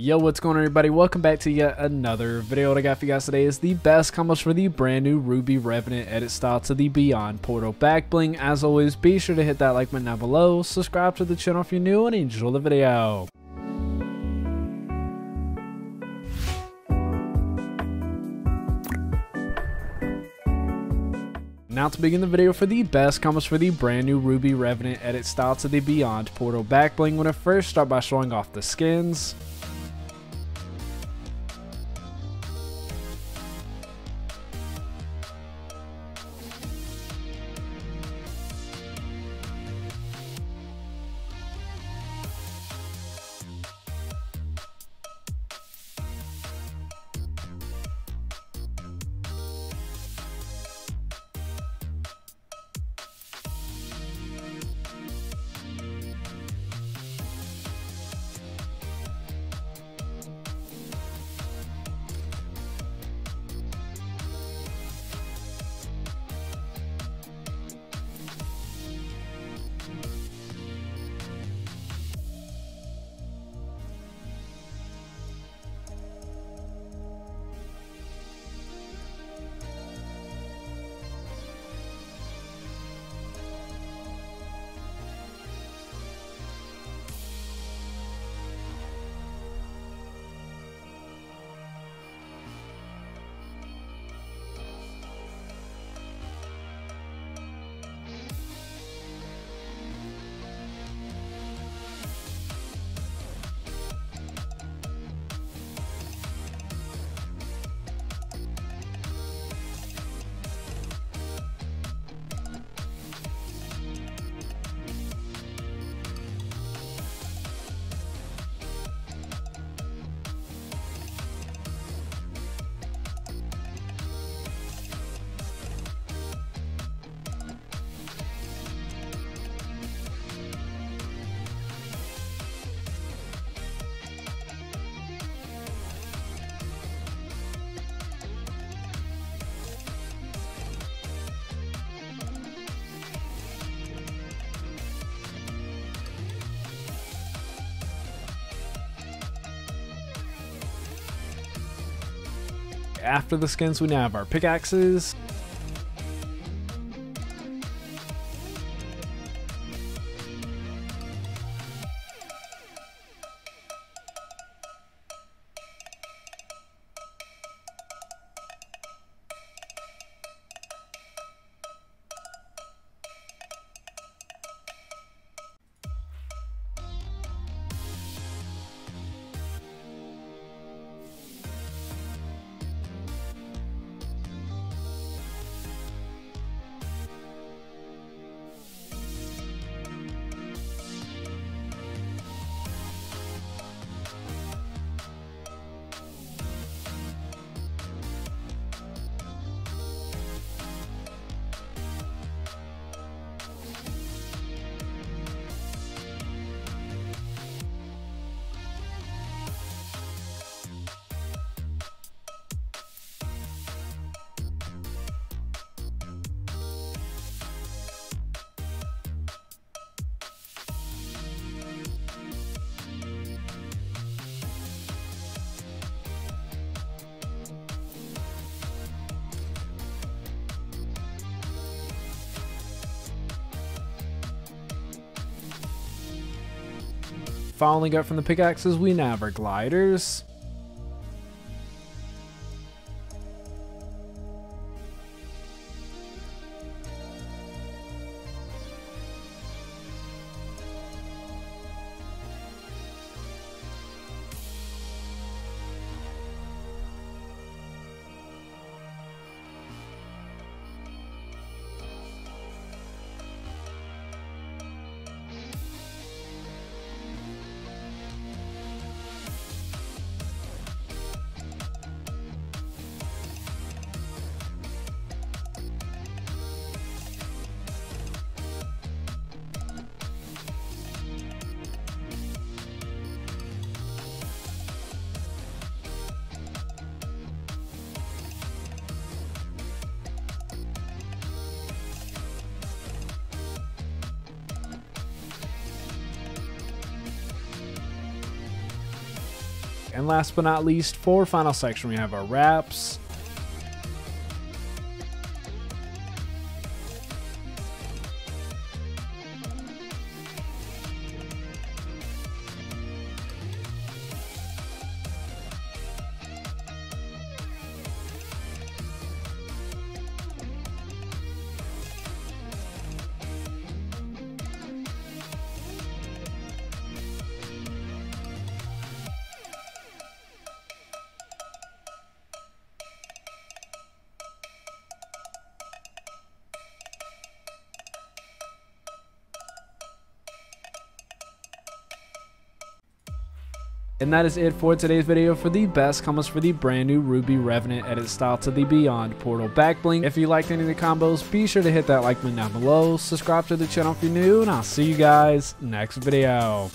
Yo, what's going on everybody? Welcome back to yet another video. What I got for you guys today is the best combos for the brand new Ruby Revenant edit style to the Beyond Portal back bling. As always, be sure to hit that like button down below, subscribe to the channel if you're new, and enjoy the video. Now to begin the video for the best combos for the brand new Ruby Revenant edit style to the Beyond Portal back bling. Going to first start by showing off the skins. After the skins, we now have our pickaxes. Following up from the pickaxes, we now have our gliders. And last but not least, for final section, we have our wraps. And that is it for today's video for the best combos for the brand new Ruby Revenant edit style to the Beyond Portal back bling. If you liked any of the combos, be sure to hit that like button down below, subscribe to the channel if you're new, and I'll see you guys next video.